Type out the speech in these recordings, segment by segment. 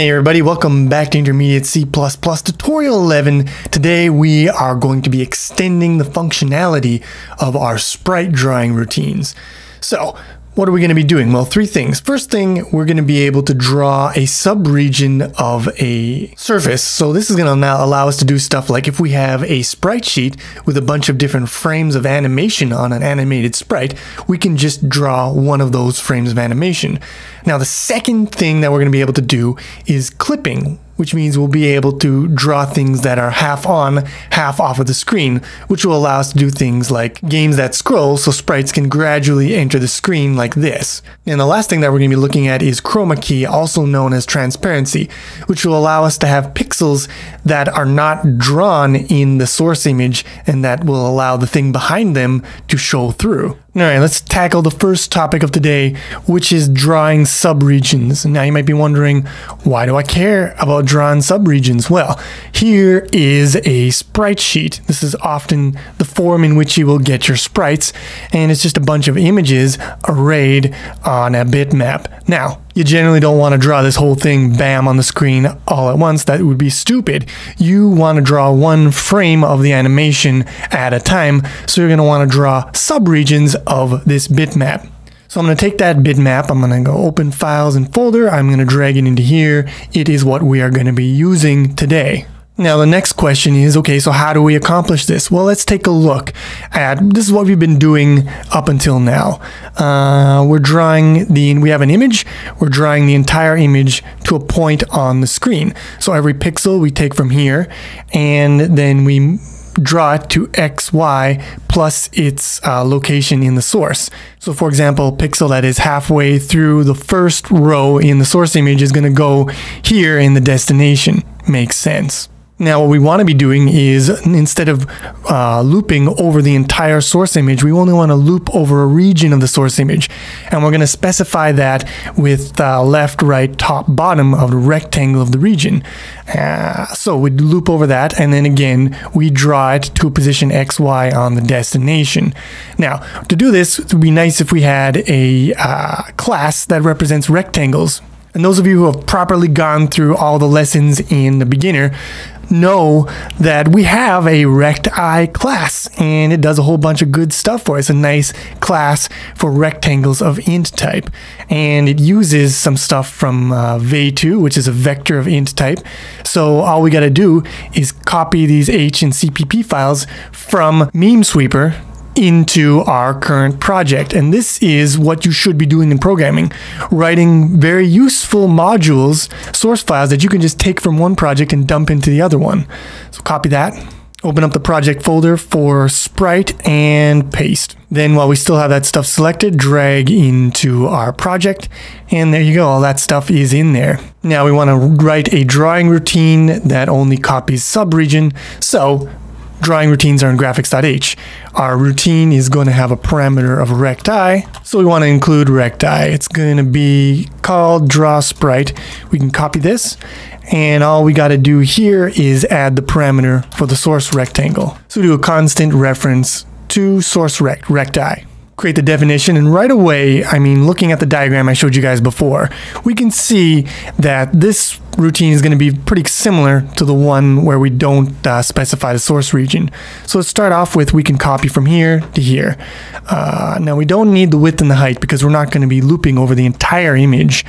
Hey everybody, welcome back to Intermediate C++ Tutorial 11. Today we are going to be extending the functionality of our sprite drawing routines. So, what are we going to be doing? Well, three things. First thing, we're going to be able to draw a subregion of a surface. So this is going to now allow us to do stuff like if we have a sprite sheet with a bunch of different frames of animation on an animated sprite, we can just draw one of those frames of animation. Now, the second thing that we're going to be able to do is clipping which means we'll be able to draw things that are half on, half off of the screen, which will allow us to do things like games that scroll so sprites can gradually enter the screen like this. And the last thing that we're going to be looking at is chroma key, also known as transparency, which will allow us to have pixels that are not drawn in the source image and that will allow the thing behind them to show through. All right, let's tackle the first topic of today, which is drawing subregions. Now you might be wondering, why do I care about drawing subregions? Well, here is a sprite sheet. This is often the form in which you will get your sprites, and it's just a bunch of images arrayed on a bitmap. Now, you generally don't want to draw this whole thing bam on the screen all at once. That would be stupid. You want to draw one frame of the animation at a time. So you're going to want to draw subregions of this bitmap. So I'm going to take that bitmap, I'm going to go open files and folder, I'm going to drag it into here. It is what we are going to be using today. Now the next question is, okay, so how do we accomplish this? Well, let's take a look at, this is what we've been doing up until now. Uh, we're drawing the, we have an image, we're drawing the entire image to a point on the screen. So every pixel we take from here, and then we draw it to xy plus its uh, location in the source. So for example, pixel that is halfway through the first row in the source image is going to go here in the destination. Makes sense. Now, what we want to be doing is instead of uh, looping over the entire source image, we only want to loop over a region of the source image. And we're going to specify that with uh, left, right, top, bottom of the rectangle of the region. Uh, so we loop over that, and then again, we draw it to a position XY on the destination. Now, to do this, it would be nice if we had a uh, class that represents rectangles. And those of you who have properly gone through all the lessons in the beginner know that we have a recti class and it does a whole bunch of good stuff for us. A nice class for rectangles of int type. And it uses some stuff from uh, Vei2, which is a vector of int type. So all we got to do is copy these H and CPP files from Memesweeper into our current project. And this is what you should be doing in programming, writing very useful modules, source files that you can just take from one project and dump into the other one. So copy that, open up the project folder for Sprite and paste. Then while we still have that stuff selected, drag into our project and there you go, all that stuff is in there. Now we want to write a drawing routine that only copies subregion. So drawing routines are in graphics.h. Our routine is going to have a parameter of recti, so we want to include recti. It's going to be called draw sprite. We can copy this, and all we got to do here is add the parameter for the source rectangle. So we do a constant reference to source rect, recti create the definition and right away, I mean, looking at the diagram I showed you guys before, we can see that this routine is going to be pretty similar to the one where we don't uh, specify the source region. So let's start off with we can copy from here to here. Uh, now we don't need the width and the height because we're not going to be looping over the entire image.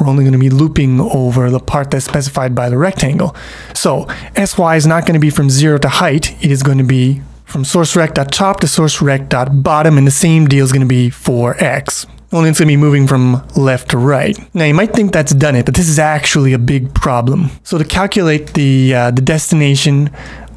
We're only going to be looping over the part that's specified by the rectangle. So SY is not going to be from zero to height. It is going to be from sourceRect.top to sourceRect.bottom, and the same deal is going to be for X. Only it's going to be moving from left to right. Now you might think that's done it, but this is actually a big problem. So to calculate the uh, the destination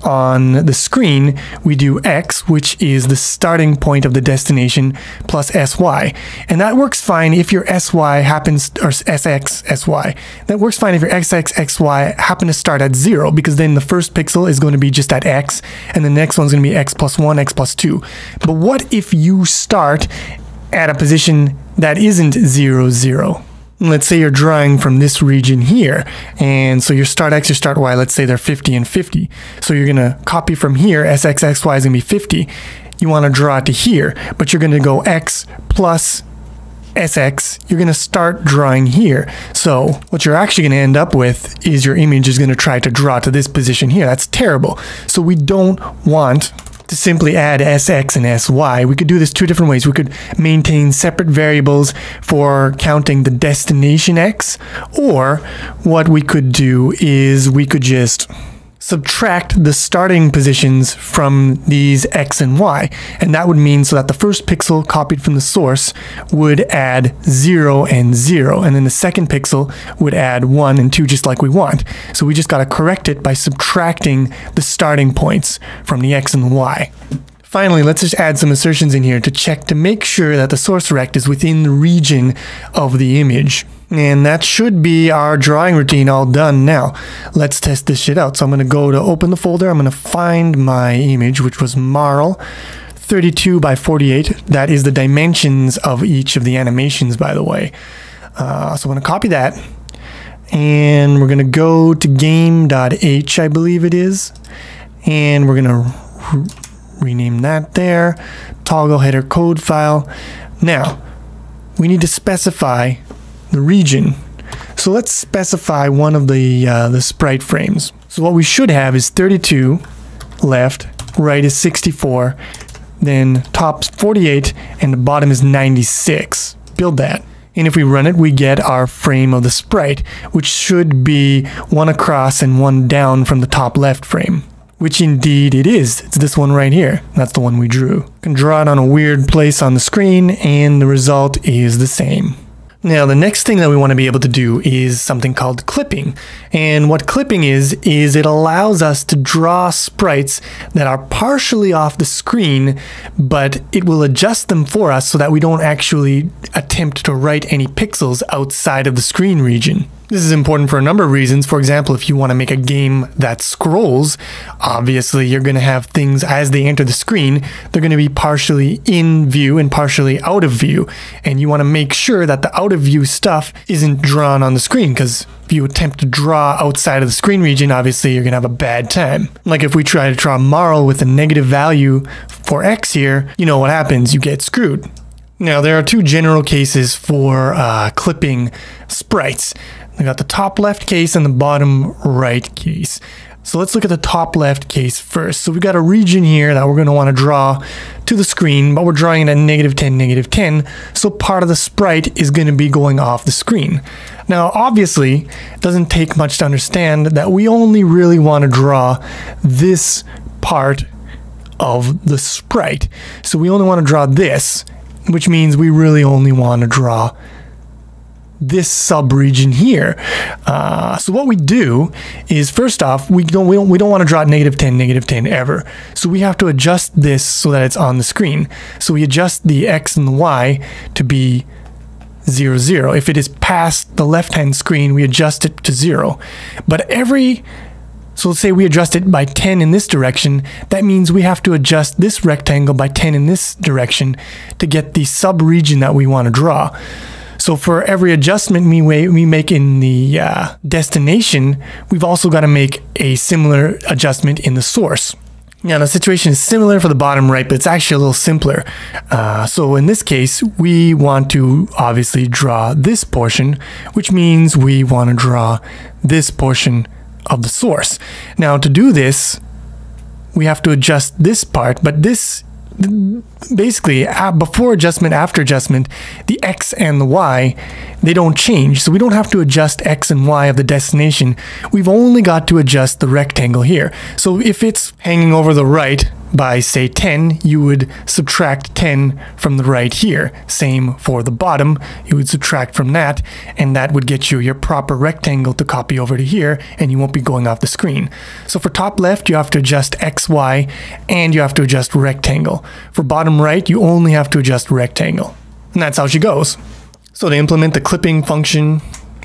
on the screen, we do x, which is the starting point of the destination, plus sy. And that works fine if your sy happens, or sx, sy. That works fine if your xx, xy happen to start at 0, because then the first pixel is going to be just at x, and the next one's going to be x plus 1, x plus 2. But what if you start at a position that isn't 0, 0? Let's say you're drawing from this region here. And so your start X, your start Y, let's say they're 50 and 50. So you're going to copy from here, SXXY is going to be 50. You want to draw to here, but you're going to go X plus SX, you're going to start drawing here. So what you're actually going to end up with is your image is going to try to draw to this position here. That's terrible. So we don't want to simply add SX and SY. We could do this two different ways. We could maintain separate variables for counting the destination X, or what we could do is we could just subtract the starting positions from these x and y. And that would mean so that the first pixel copied from the source would add 0 and 0. And then the second pixel would add 1 and 2 just like we want. So we just got to correct it by subtracting the starting points from the x and the y. Finally, let's just add some assertions in here to check to make sure that the source rect is within the region of the image. And that should be our drawing routine all done now. Let's test this shit out. So I'm going to go to open the folder. I'm going to find my image, which was Marle. 32 by 48. That is the dimensions of each of the animations, by the way. Uh, so I'm going to copy that. And we're going to go to game.h, I believe it is. And we're going to rename that there. Toggle header code file. Now, we need to specify the region. So let's specify one of the, uh, the sprite frames. So what we should have is 32 left, right is 64, then top 48, and the bottom is 96. Build that. And if we run it, we get our frame of the sprite, which should be one across and one down from the top left frame. Which indeed it is. It's this one right here. That's the one we drew. You can draw it on a weird place on the screen, and the result is the same. Now, the next thing that we want to be able to do is something called clipping. And what clipping is, is it allows us to draw sprites that are partially off the screen, but it will adjust them for us so that we don't actually attempt to write any pixels outside of the screen region. This is important for a number of reasons. For example, if you want to make a game that scrolls, obviously you're going to have things as they enter the screen, they're going to be partially in view and partially out of view. And you want to make sure that the out of view stuff isn't drawn on the screen because if you attempt to draw outside of the screen region, obviously you're going to have a bad time. Like if we try to draw Marle with a negative value for X here, you know what happens, you get screwed. Now, there are two general cases for uh, clipping sprites. I got the top left case and the bottom right case. So let's look at the top left case first. So we've got a region here that we're going to want to draw to the screen, but we're drawing it at negative 10, negative 10. So part of the sprite is going to be going off the screen. Now, obviously, it doesn't take much to understand that we only really want to draw this part of the sprite. So we only want to draw this which means we really only want to draw this subregion here. Uh, so what we do is first off, we don't, we don't, we don't want to draw negative 10, negative 10 ever. So we have to adjust this so that it's on the screen. So we adjust the X and the Y to be 0, 0. If it is past the left-hand screen, we adjust it to 0. But every so let's say we adjust it by 10 in this direction. That means we have to adjust this rectangle by 10 in this direction to get the sub-region that we want to draw. So for every adjustment we, we make in the uh, destination, we've also got to make a similar adjustment in the source. Now the situation is similar for the bottom right, but it's actually a little simpler. Uh, so in this case, we want to obviously draw this portion, which means we want to draw this portion of the source. Now to do this, we have to adjust this part, but this basically before adjustment after adjustment the x and the y they don't change. So we don't have to adjust x and y of the destination. We've only got to adjust the rectangle here. So if it's hanging over the right by say 10, you would subtract 10 from the right here. Same for the bottom, you would subtract from that, and that would get you your proper rectangle to copy over to here, and you won't be going off the screen. So for top left, you have to adjust X, Y, and you have to adjust rectangle. For bottom right, you only have to adjust rectangle. And that's how she goes. So to implement the clipping function,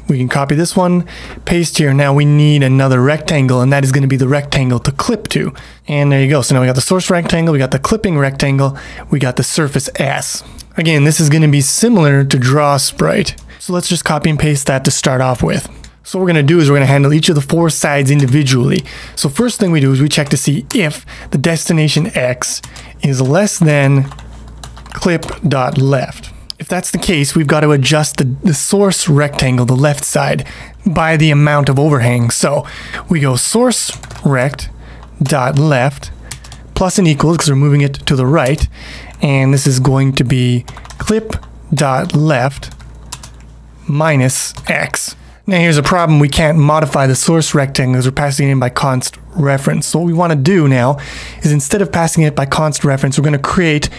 we can copy this one, paste here. Now we need another rectangle, and that is going to be the rectangle to clip to. And there you go. So now we got the source rectangle, we got the clipping rectangle, we got the surface S. Again, this is going to be similar to draw sprite. So let's just copy and paste that to start off with. So what we're going to do is we're going to handle each of the four sides individually. So first thing we do is we check to see if the destination X is less than clip.left. If that's the case, we've got to adjust the, the source rectangle, the left side, by the amount of overhang. So we go source rect dot left plus and equals because we're moving it to the right. And this is going to be clip dot left minus x. Now here's a problem. We can't modify the source rectangle as we're passing it in by const reference. So what we want to do now is instead of passing it by const reference, we're going to create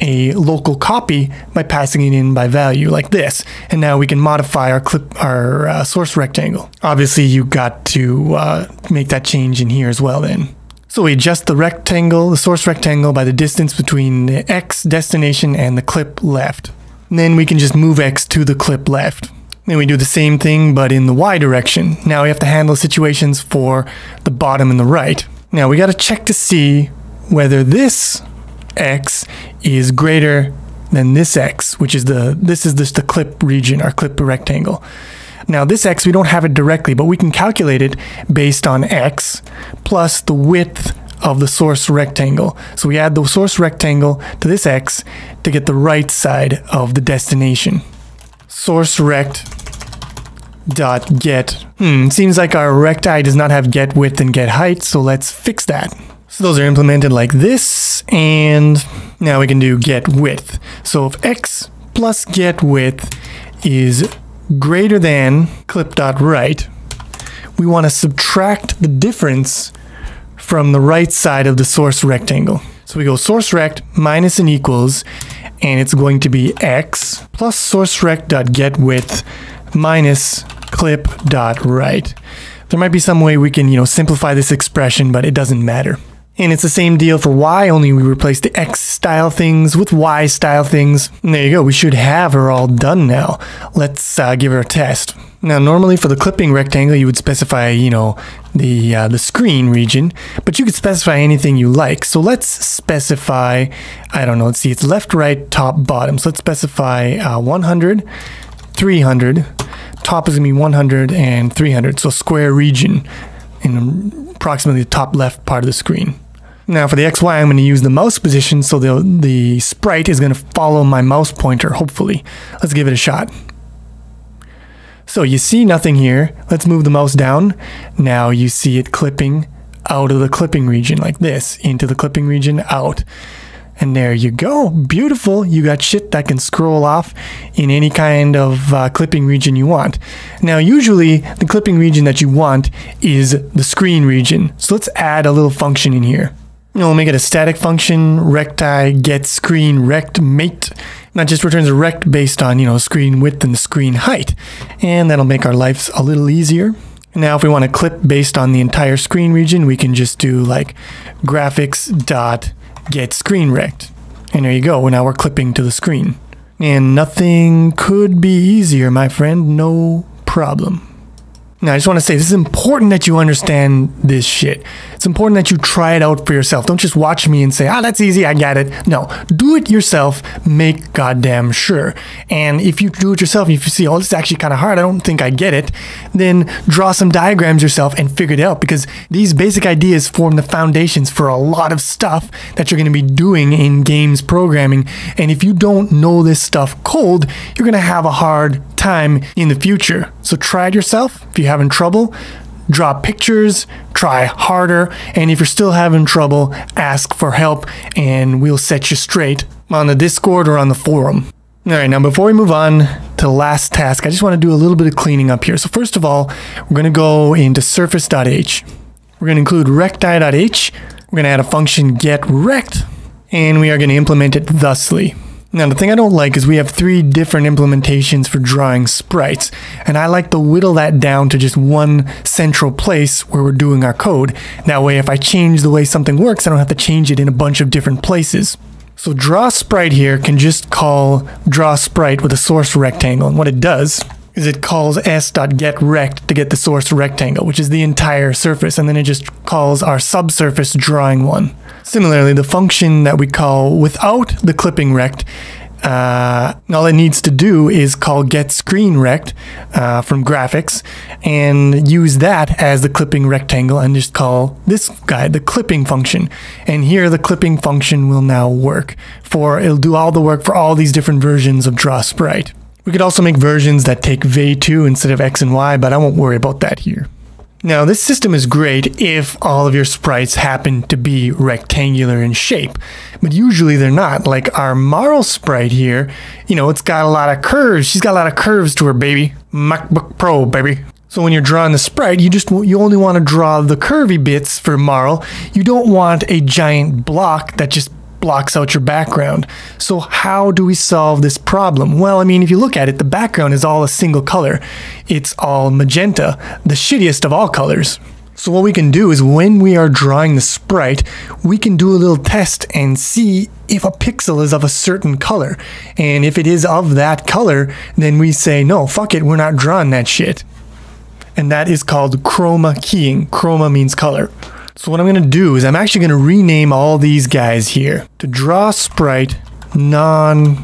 a local copy by passing it in by value like this. And now we can modify our clip, our uh, source rectangle. Obviously you got to uh, make that change in here as well then. So we adjust the rectangle, the source rectangle by the distance between the X destination and the clip left. And then we can just move X to the clip left. Then we do the same thing, but in the Y direction. Now we have to handle situations for the bottom and the right. Now we got to check to see whether this X is greater than this X, which is the, this is just the clip region, our clip rectangle. Now this X, we don't have it directly, but we can calculate it based on X plus the width of the source rectangle. So we add the source rectangle to this X to get the right side of the destination. Source rect dot get. Hmm, seems like our recti does not have get width and get height, so let's fix that. So those are implemented like this, and now we can do get width. So if x plus get width is greater than clip dot right, we want to subtract the difference from the right side of the source rectangle. So we go source rect minus and equals, and it's going to be x plus source rect dot get width minus clip dot right. There might be some way we can, you know, simplify this expression, but it doesn't matter. And it's the same deal for Y, only we replace the X style things with Y style things. And there you go, we should have her all done now. Let's uh, give her a test. Now, normally for the clipping rectangle, you would specify, you know, the uh, the screen region, but you could specify anything you like. So let's specify, I don't know, let's see, it's left, right, top, bottom. So let's specify uh, 100, 300, top is gonna be 100 and 300, so square region in approximately the top left part of the screen. Now for the XY, I'm going to use the mouse position so the, the sprite is going to follow my mouse pointer, hopefully. Let's give it a shot. So you see nothing here. Let's move the mouse down. Now you see it clipping out of the clipping region like this, into the clipping region, out. And there you go. Beautiful. You got shit that can scroll off in any kind of uh, clipping region you want. Now, usually the clipping region that you want is the screen region. So let's add a little function in here. We'll make it a static function, recti get screen rect mate. That just returns a rect based on, you know, screen width and screen height. And that'll make our lives a little easier. Now, if we want to clip based on the entire screen region, we can just do like graphics dot get screen rect. And there you go. Now we're clipping to the screen. And nothing could be easier, my friend. No problem. Now, I just want to say this is important that you understand this shit. It's important that you try it out for yourself. Don't just watch me and say, ah, that's easy, I got it. No, do it yourself. Make goddamn sure. And if you do it yourself, if you see, oh, this is actually kind of hard, I don't think I get it, then draw some diagrams yourself and figure it out because these basic ideas form the foundations for a lot of stuff that you're going to be doing in games programming. And if you don't know this stuff cold, you're going to have a hard time in the future. So try it yourself. If you're having trouble, draw pictures, try harder, and if you're still having trouble, ask for help and we'll set you straight on the Discord or on the forum. All right, now before we move on to the last task, I just want to do a little bit of cleaning up here. So first of all, we're going to go into surface.h. We're going to include recti.h. We're going to add a function getRect, and we are going to implement it thusly. Now, the thing I don't like is we have three different implementations for drawing sprites, and I like to whittle that down to just one central place where we're doing our code. That way, if I change the way something works, I don't have to change it in a bunch of different places. So draw sprite here can just call draw sprite with a source rectangle, and what it does is it calls s.getRect to get the source rectangle, which is the entire surface, and then it just calls our subsurface drawing one. Similarly, the function that we call without the clipping rect uh, all it needs to do is call get screen rect uh, from graphics and use that as the clipping rectangle and just call this guy the clipping function. And here the clipping function will now work for, it'll do all the work for all these different versions of draw sprite. We could also make versions that take V2 instead of X and Y, but I won't worry about that here. Now, this system is great if all of your sprites happen to be rectangular in shape, but usually they're not. Like our Marle sprite here, you know, it's got a lot of curves. She's got a lot of curves to her, baby. MacBook Pro, baby. So when you're drawing the sprite, you just you only want to draw the curvy bits for Marle. You don't want a giant block that just blocks out your background. So how do we solve this problem? Well, I mean, if you look at it, the background is all a single color. It's all magenta, the shittiest of all colors. So what we can do is when we are drawing the sprite, we can do a little test and see if a pixel is of a certain color. And if it is of that color, then we say, no, fuck it, we're not drawing that shit. And that is called chroma keying. Chroma means color. So what I'm going to do is I'm actually going to rename all these guys here to draw sprite non-chroma.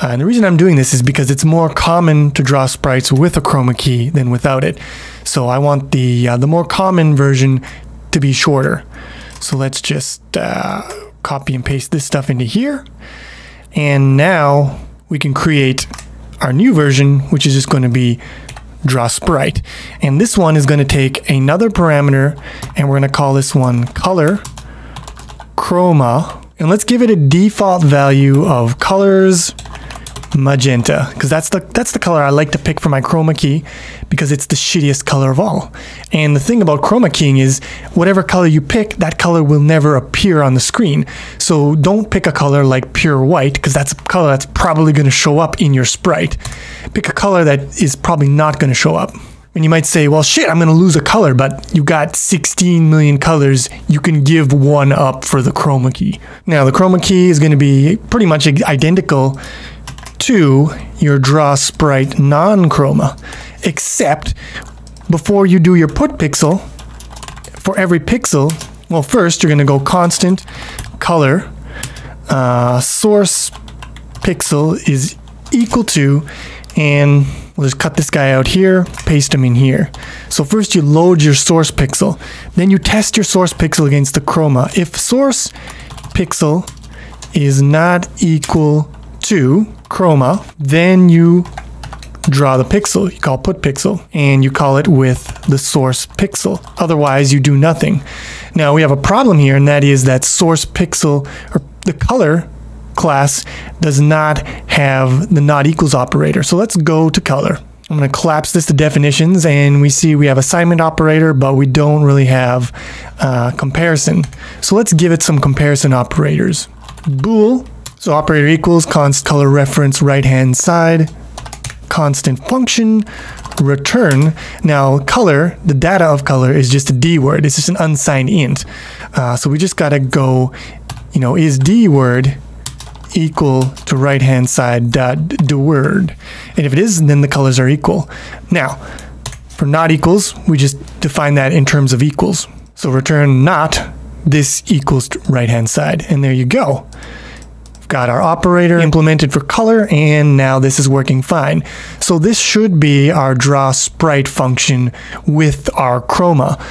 Uh, and the reason I'm doing this is because it's more common to draw sprites with a chroma key than without it. So I want the, uh, the more common version to be shorter. So let's just uh, copy and paste this stuff into here. And now we can create our new version, which is just going to be draw sprite. And this one is going to take another parameter and we're going to call this one color chroma. And let's give it a default value of colors magenta because that's the that's the color I like to pick for my chroma key because it's the shittiest color of all. And the thing about chroma keying is whatever color you pick, that color will never appear on the screen. So don't pick a color like pure white because that's a color that's probably going to show up in your sprite. Pick a color that is probably not going to show up. And you might say, well, shit, I'm going to lose a color, but you got 16 million colors. You can give one up for the chroma key. Now, the chroma key is going to be pretty much identical to your draw sprite non-chroma, except before you do your put pixel, for every pixel, well, first you're going to go constant color uh, source pixel is equal to, and we'll just cut this guy out here, paste him in here. So first you load your source pixel, then you test your source pixel against the chroma. If source pixel is not equal to chroma, then you draw the pixel. You call put pixel and you call it with the source pixel. Otherwise, you do nothing. Now we have a problem here, and that is that source pixel or the color class does not have the not equals operator. So let's go to color. I'm going to collapse this to definitions and we see we have assignment operator, but we don't really have uh, comparison. So let's give it some comparison operators. Bool so operator equals const color reference right hand side, constant function, return. Now color, the data of color is just a D word. It's just an unsigned int. Uh, so we just gotta go, you know, is D word equal to right hand side dot D word. And if it is, then the colors are equal. Now, for not equals, we just define that in terms of equals. So return not this equals right hand side. And there you go got our operator implemented for color, and now this is working fine. So this should be our draw sprite function with our chroma.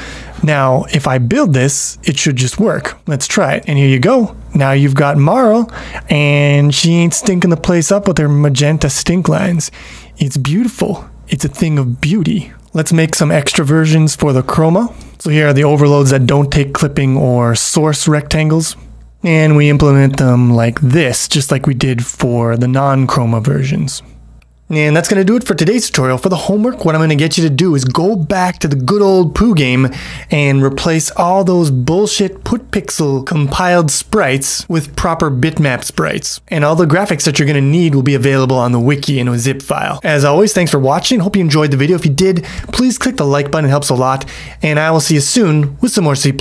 Now, if I build this, it should just work. Let's try it. And here you go. Now you've got Marle, and she ain't stinking the place up with her magenta stink lines. It's beautiful. It's a thing of beauty. Let's make some extra versions for the chroma. So here are the overloads that don't take clipping or source rectangles and we implement them like this, just like we did for the non-chroma versions. And that's going to do it for today's tutorial. For the homework, what I'm going to get you to do is go back to the good old Poo game and replace all those bullshit put pixel compiled sprites with proper bitmap sprites. And all the graphics that you're going to need will be available on the wiki in a zip file. As always, thanks for watching. Hope you enjoyed the video. If you did, please click the like button. It helps a lot. And I will see you soon with some more C++.